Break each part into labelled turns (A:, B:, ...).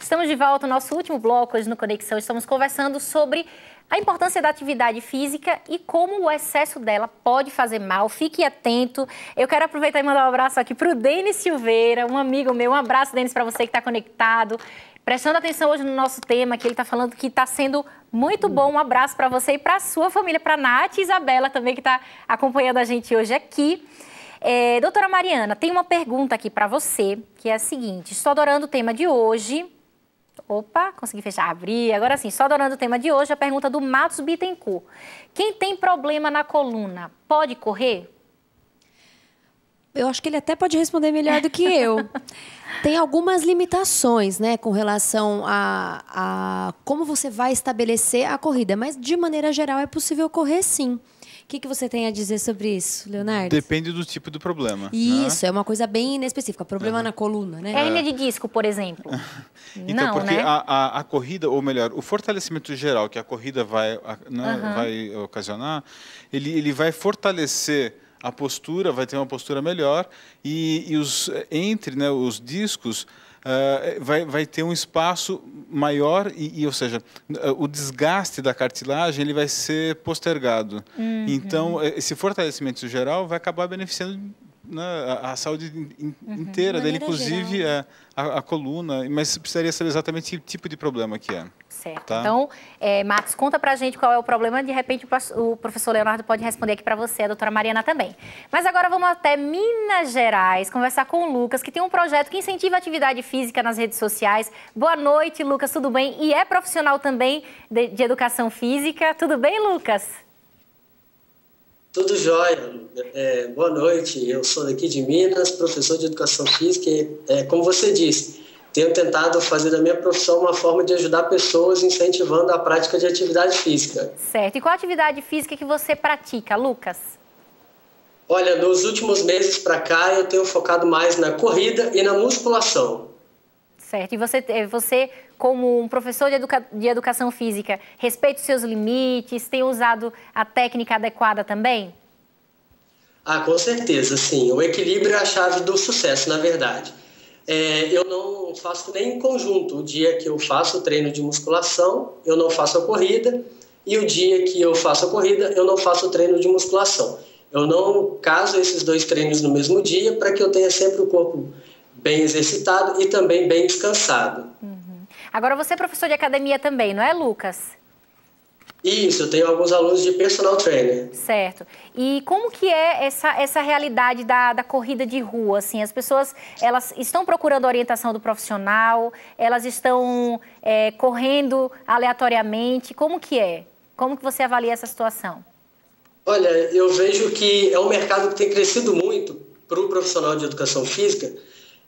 A: Estamos de volta ao nosso último bloco hoje no Conexão. Estamos conversando sobre a importância da atividade física e como o excesso dela pode fazer mal. Fique atento. Eu quero aproveitar e mandar um abraço aqui para o Denis Silveira, um amigo meu. Um abraço, Denis, para você que está conectado. Prestando atenção hoje no nosso tema, que ele está falando que está sendo muito bom. Um abraço para você e para a sua família, para Nath e Isabela também, que está acompanhando a gente hoje aqui. É, doutora Mariana, tem uma pergunta aqui para você, que é a seguinte. Estou adorando o tema de hoje. Opa, consegui fechar, abrir. Agora sim, só adorando o tema de hoje, a pergunta do Matos Bittencourt. Quem tem problema na coluna, pode correr?
B: Eu acho que ele até pode responder melhor do que eu. Tem algumas limitações, né, com relação a, a como você vai estabelecer a corrida, mas de maneira geral é possível correr sim. O que, que você tem a dizer sobre isso, Leonardo?
C: Depende do tipo do problema. né?
B: Isso, é uma coisa bem inespecífica. Problema
C: Uhum.
B: na coluna, né?
A: Hérnia de disco, por exemplo.
C: Então,
A: Não,
C: porque
A: né?
C: a, a, a corrida, ou melhor, o fortalecimento geral que a corrida vai, a- né,
A: Aham.
C: vai ocasionar, ele, ele vai fortalecer a postura, vai ter uma postura melhor e, e os, entre né, os discos ah, vai, vai ter um espaço maior e, e, ou seja, ah, o desgaste da cartilagem ele vai ser postergado.
A: Uhum.
C: Então, eh, esse fortalecimento geral vai acabar beneficiando né, a, a saúde in-
A: Uhum.
C: inteira dele, inclusive
B: geral.
C: é, a, a coluna, mas precisaria saber exatamente que tipo de problema que é.
A: Certo.
C: Tá.
A: Então, é, Marcos, conta pra gente qual é o problema. De repente, o professor Leonardo pode responder aqui pra você, a doutora Mariana também. Mas agora vamos até Minas Gerais conversar com o Lucas, que tem um projeto que incentiva a atividade física nas redes sociais. Boa noite, Lucas, tudo bem? E é profissional também de, de educação física. Tudo bem, Lucas?
D: Tudo jóia. É, boa noite. Eu sou daqui de Minas, professor de educação física. E, é, como você disse, tenho tentado fazer da minha profissão uma forma de ajudar pessoas incentivando a prática de atividade física.
A: Certo. E qual atividade física que você pratica, Lucas?
D: Olha, nos últimos meses para cá eu tenho focado mais na corrida e na musculação.
A: Certo. E você, eh, você como um professor de, educa- de educação física, respeita os seus limites, tem usado a técnica adequada também?
D: Ah, com certeza, sim. O equilíbrio é a chave do sucesso, na verdade. É, eu não faço nem em conjunto. O dia que eu faço o treino de musculação, eu não faço a corrida. E o dia que eu faço a corrida, eu não faço o treino de musculação. Eu não caso esses dois treinos no mesmo dia para que eu tenha sempre o corpo bem exercitado e também bem descansado.
A: Agora, você é professor de academia também, não é, Lucas?
D: Isso, eu tenho alguns alunos de personal trainer.
A: Certo. E como que é essa, essa realidade da, da corrida de rua? Assim, as pessoas elas estão procurando orientação do profissional, elas estão é, correndo aleatoriamente. Como que é? Como que você avalia essa situação?
D: Olha, eu vejo que é um mercado que tem crescido muito para o profissional de educação física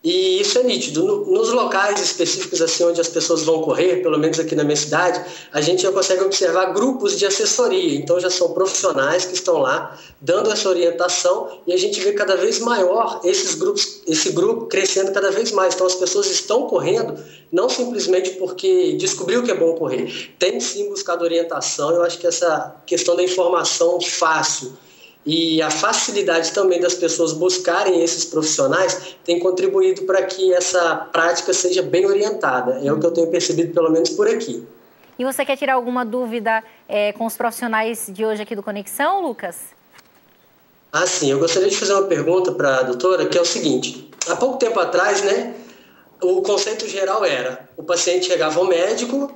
D: e isso é nítido. No- Nos locais específicos assim onde as pessoas vão correr, pelo menos aqui na minha cidade, a gente já consegue observar grupos de assessoria. Então já são profissionais que estão lá dando essa orientação e a gente vê cada vez maior esses grupos, esse grupo crescendo cada vez mais. Então as pessoas estão correndo não simplesmente porque descobriu que é bom correr, tem sim buscado orientação. Eu acho que essa questão da informação fácil e a facilidade também das pessoas buscarem esses profissionais tem contribuído para que essa prática seja bem orientada. É o que eu tenho percebido, pelo menos por aqui.
A: E você quer tirar alguma dúvida é, com os profissionais de hoje aqui do Conexão, Lucas?
D: Ah, sim, eu gostaria de fazer uma pergunta para a doutora, que é o seguinte: há pouco tempo atrás, né, o conceito geral era: o paciente chegava ao médico,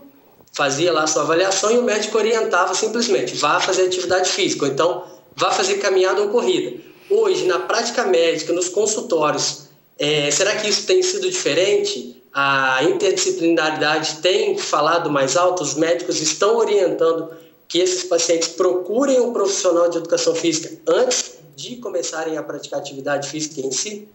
D: fazia lá a sua avaliação e o médico orientava simplesmente: vá fazer atividade física, então vá fazer caminhada ou corrida. Hoje, na prática médica, nos consultórios, é, será que isso tem sido diferente? A interdisciplinaridade tem falado mais alto? Os médicos estão orientando que esses pacientes procurem um profissional de educação física antes de começarem a praticar atividade física em si?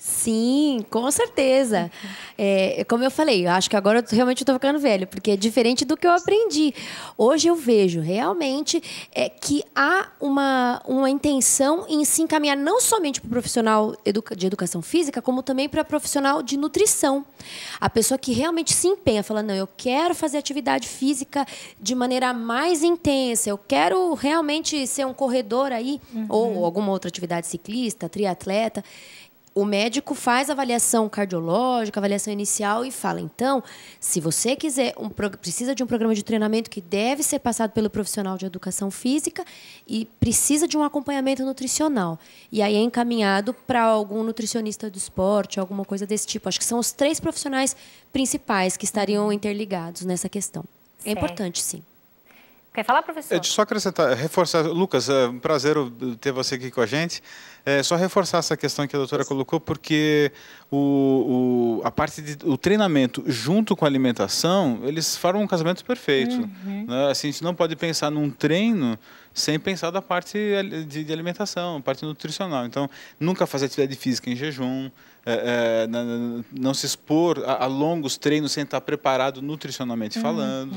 B: Sim, com certeza. É, como eu falei, eu acho que agora eu realmente estou ficando velho, porque é diferente do que eu aprendi. Hoje eu vejo realmente é, que há uma, uma intenção em se encaminhar não somente para o profissional de educação física, como também para profissional de nutrição. A pessoa que realmente se empenha, fala, não, eu quero fazer atividade física de maneira mais intensa, eu quero realmente ser um corredor aí, uhum. ou alguma outra atividade ciclista, triatleta o médico faz avaliação cardiológica, avaliação inicial e fala: então, se você quiser, um, precisa de um programa de treinamento que deve ser passado pelo profissional de educação física e precisa de um acompanhamento nutricional. E aí é encaminhado para algum nutricionista do esporte, alguma coisa desse tipo. Acho que são os três profissionais principais que estariam interligados nessa questão. É certo. É importante, sim.
A: Quer falar, professor?
C: É, só acrescentar, reforçar. Lucas, é um prazer ter você aqui com a gente. É, só reforçar essa questão que a doutora colocou, porque o, o, a parte de, o treinamento junto com a alimentação, eles formam um casamento perfeito. Uhum. Né? Assim, a gente não pode pensar num treino sem pensar da parte de, de alimentação, parte nutricional. Então, nunca fazer atividade física em jejum, é, é, não se expor a, a, longos treinos sem estar preparado nutricionalmente uhum. falando.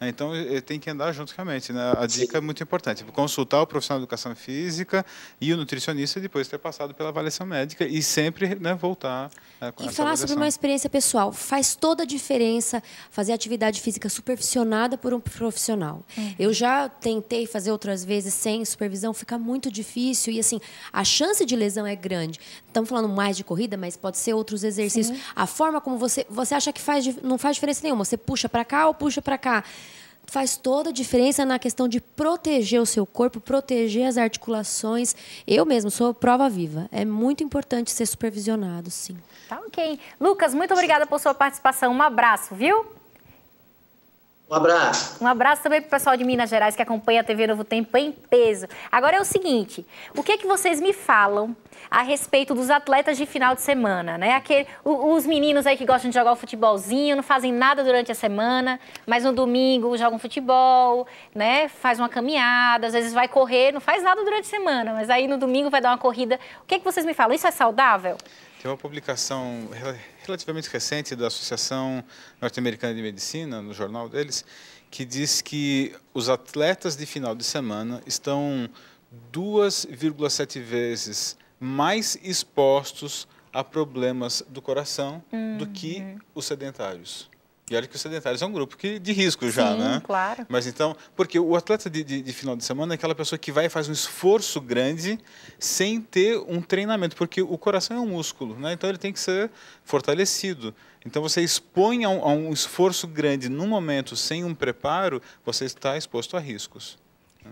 C: Né? Então, tem que andar junto realmente. Né? A dica é muito importante. Consultar o profissional de educação física e o nutricionista e depois ter passado pela avaliação médica e sempre né, voltar
B: é, com E falar avaliação. sobre uma experiência pessoal. Faz toda a diferença fazer atividade física supervisionada por um profissional. Uhum. Eu já tentei fazer outras vezes sem supervisão, fica muito difícil e assim, a chance de lesão é grande. Estamos falando mais de corrida, mas pode ser outros exercícios. Sim. A forma como você você acha que faz não faz diferença nenhuma. Você puxa para cá ou puxa para cá faz toda a diferença na questão de proteger o seu corpo, proteger as articulações. Eu mesmo sou prova viva. É muito importante ser supervisionado, sim.
A: Tá ok. Lucas, muito obrigada por sua participação. Um abraço, viu?
D: Um abraço.
A: Um abraço também para o pessoal de Minas Gerais que acompanha a TV Novo Tempo em peso. Agora é o seguinte, o que é que vocês me falam a respeito dos atletas de final de semana, né? Aquele, os meninos aí que gostam de jogar o futebolzinho, não fazem nada durante a semana, mas no domingo jogam futebol, né? Faz uma caminhada, às vezes vai correr, não faz nada durante a semana, mas aí no domingo vai dar uma corrida. O que é que vocês me falam? Isso é saudável?
C: Tem uma publicação relativamente recente da Associação Norte-Americana de Medicina, no jornal deles, que diz que os atletas de final de semana estão 2,7 vezes mais expostos a problemas do coração uhum. do que uhum. os sedentários. E olha que os sedentários é um grupo que, de risco já,
A: Sim,
C: né?
A: claro.
C: Mas então, porque o atleta de, de, de, final de semana é aquela pessoa que vai e faz um esforço grande sem ter um treinamento, porque o coração é um músculo, né? Então ele tem que ser fortalecido. Então você expõe a um, a um esforço grande num momento sem um preparo, você está exposto a riscos.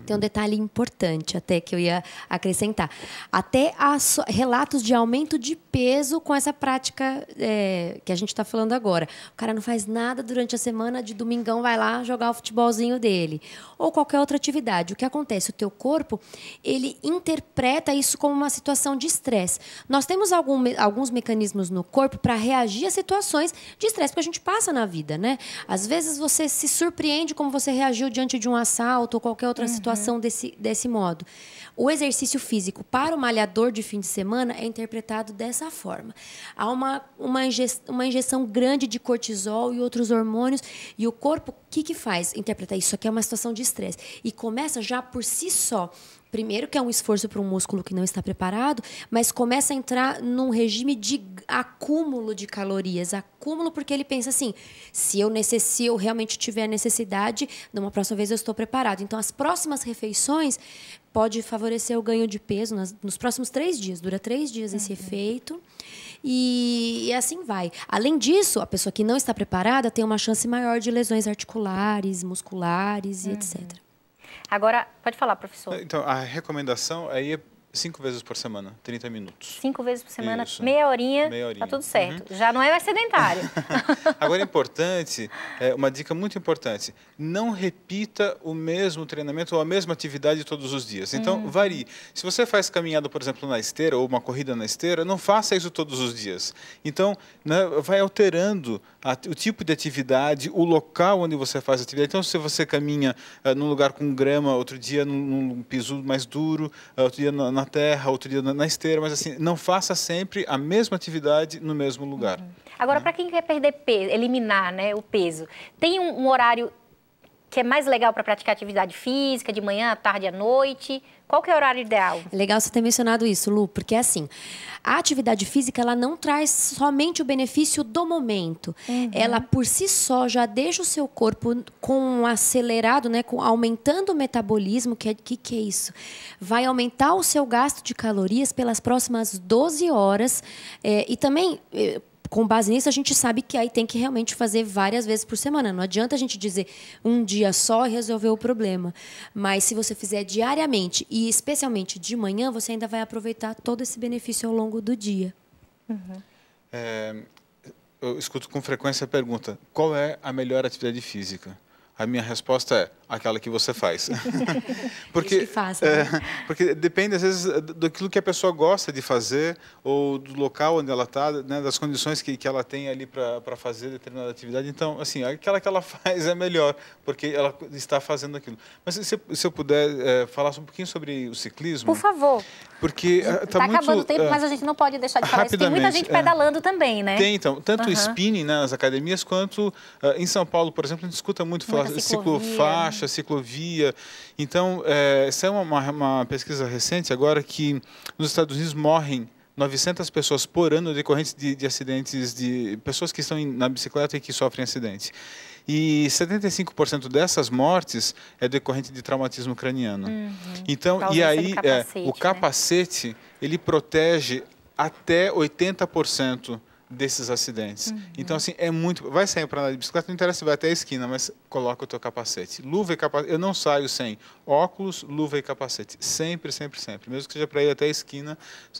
B: Tem um detalhe importante até que eu ia acrescentar. Até relatos de aumento de peso com essa prática é, que a gente está falando agora. O cara não faz nada durante a semana, de domingão vai lá jogar o futebolzinho dele. Ou qualquer outra atividade. O que acontece? O teu corpo, ele interpreta isso como uma situação de estresse. Nós temos algum, alguns mecanismos no corpo para reagir a situações de estresse que a gente passa na vida, né? Às vezes você se surpreende como você reagiu diante de um assalto ou qualquer outra uhum. Situação uhum. desse, desse modo. O exercício físico para o malhador de fim de semana é interpretado dessa forma. Há uma, uma, injeção, uma injeção grande de cortisol e outros hormônios, e o corpo, o que, que faz? Interpreta isso aqui é uma situação de estresse. E começa já por si só primeiro que é um esforço para um músculo que não está preparado, mas começa a entrar num regime de acúmulo de calorias, acúmulo porque ele pensa assim, se eu necessito, eu realmente tiver necessidade, numa próxima vez eu estou preparado. Então as próximas refeições pode favorecer o ganho de peso nas, nos próximos três dias, dura três dias esse uhum. efeito. E, e, assim vai. Além disso, a pessoa que não está preparada tem uma chance maior de lesões articulares, musculares e uhum. etc.
A: Agora, pode falar, professor.
C: Então, a recomendação aí é Cinco vezes por semana, 30 minutos.
A: Cinco vezes por semana, meia horinha, meia horinha, tá tudo certo. Uhum. Já não é mais sedentário.
C: Agora é importante, é, uma dica muito importante, não repita o mesmo treinamento ou a mesma atividade todos os dias. Então, uhum. varie. Se você faz caminhada, por exemplo, na esteira ou uma corrida na esteira, não faça isso todos os dias. Então, né, vai alterando a, o tipo de atividade, o local onde você faz a atividade. Então, se você caminha uh, num lugar com grama, outro dia num, num piso mais duro, uh, outro dia na, na terra, outro dia na esteira, mas assim, não faça sempre a mesma atividade no mesmo lugar. Uhum.
A: Agora, para quem quer perder peso, eliminar né, o peso, tem um, um horário que é mais legal para praticar atividade física, de manhã, à tarde, à noite? Qual que é o horário ideal?
B: Legal você ter mencionado isso, Lu, porque é assim, a atividade física ela não traz somente o benefício do momento. Uhum. Ela por si só já deixa o seu corpo com um acelerado, né, com aumentando o metabolismo, que é que, que é isso? Vai aumentar o seu gasto de calorias pelas próximas 12 horas é, e também eh, com base nisso, a gente sabe que aí tem que realmente fazer várias vezes por semana. Não adianta a gente dizer um dia só e resolver o problema. Mas se você fizer diariamente e especialmente de manhã, você ainda vai aproveitar todo esse benefício ao longo do dia.
C: Uhum. É, eu escuto com frequência a pergunta: qual é a melhor atividade física? A minha resposta é aquela que você faz.
B: porque, que faça, né?
C: é, porque depende, às vezes, daquilo que a pessoa gosta de fazer ou do local onde ela está, né, das condições que, que ela tem ali para fazer determinada atividade. Então, assim, aquela que ela faz é melhor, porque ela está fazendo aquilo. Mas se, se eu puder é, falar um pouquinho sobre o ciclismo...
A: Por favor.
C: Porque está
A: tá, tá acabando o tempo, uh, mas a gente não pode deixar de falar isso. Tem muita gente pedalando é, também, né?
C: Tem, então. Tanto o spinning né, nas academias, quanto uh, em São Paulo, por exemplo, a gente escuta muito falar ciclofaixa, ciclovia. Então, é, essa é uma, uma pesquisa recente agora que nos Estados Unidos morrem 900 pessoas por ano decorrentes de, de acidentes de pessoas que estão na bicicleta e que sofrem acidente. E 75% dessas mortes é decorrente de traumatismo craniano. Uhum. Então, e aí é, o capacete, né? ele protege até 80% desses acidentes. Uhum. Então, assim, é muito. Vai sair para andar de bicicleta, não interessa se vai até a esquina, mas coloca o teu capacete. Luva e capacete. Eu não saio sem óculos, luva e capacete. Sempre, sempre, sempre. Mesmo que seja para ir até a esquina,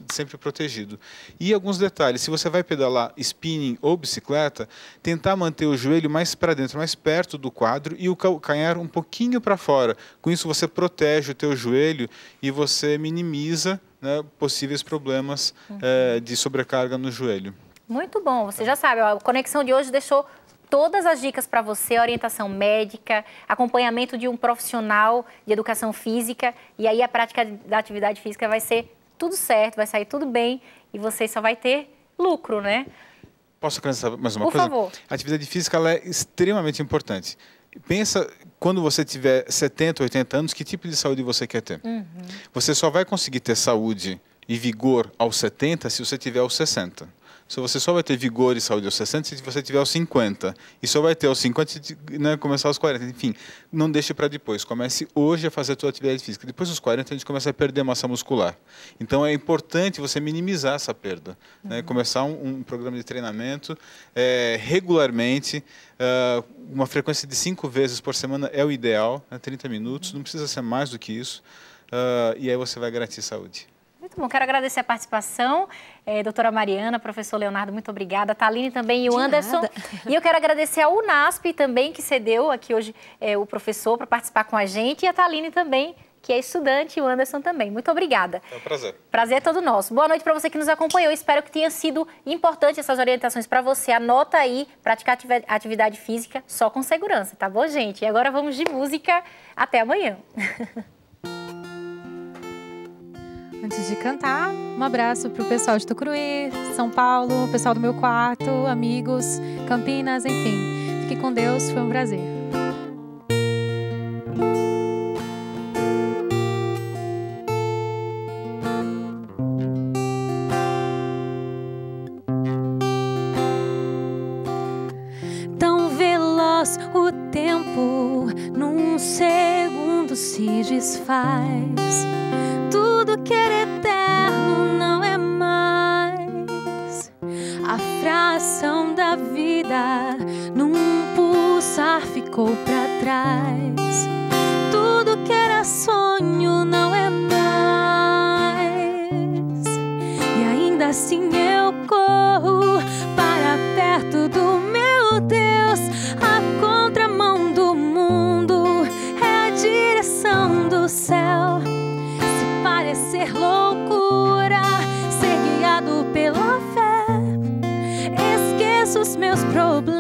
C: sempre protegido. E alguns detalhes: se você vai pedalar spinning ou bicicleta, tentar manter o joelho mais para dentro, mais perto do quadro e o calcanhar um pouquinho para fora. Com isso, você protege o teu joelho e você minimiza né, possíveis problemas uhum. é, de sobrecarga no joelho.
A: Muito bom. Você já sabe, a Conexão de hoje deixou todas as dicas para você, orientação médica, acompanhamento de um profissional de educação física, e aí a prática da atividade física vai ser tudo certo, vai sair tudo bem e você só vai ter lucro, né?
C: Posso acrescentar mais uma
A: Por
C: coisa?
A: Por favor.
C: A atividade física é extremamente importante. Pensa quando você tiver 70, 80 anos, que tipo de saúde você quer ter? Uhum. Você só vai conseguir ter saúde e vigor aos 70 se você tiver aos 60 se você só vai ter vigor e saúde aos 60 se você tiver aos 50. E só vai ter aos 50 se né, começar aos 40. Enfim, não deixe para depois. Comece hoje a fazer a sua atividade física. Depois dos 40 a gente começa a perder massa muscular. Então é importante você minimizar essa perda. Né? Uhum. Né? Começar um, um, programa de treinamento é, regularmente. Uh, uma frequência de cinco vezes por semana é o ideal, né? 30 minutos. Não precisa ser mais do que isso. Uh, e aí você vai garantir saúde.
A: Muito bom, quero agradecer a participação, é, doutora Mariana, professor Leonardo, muito obrigada, a Taline também e o De Anderson. Nada. E eu quero agradecer ao UNASP também, que cedeu aqui hoje é, o professor para participar com a gente, e a Taline também, que é estudante, e o Anderson também. Muito obrigada.
C: É um prazer.
A: Prazer é todo nosso. Boa noite para você que nos acompanhou. Espero que tenha sido importante essas orientações para você. Anota aí, praticar atividade física só com segurança, tá bom, gente? E agora vamos de música. Até amanhã.
E: Antes de cantar, um abraço para o pessoal de Tucuruí, São Paulo, pessoal do meu quarto, amigos, Campinas, enfim. Fique com Deus, foi um prazer.
F: Num pulsar ficou para trás. Tudo que era sonho não é mais. E ainda assim eu corro para perto do meu Deus. A contramão do mundo é a direção do céu. Parecer loucura, problem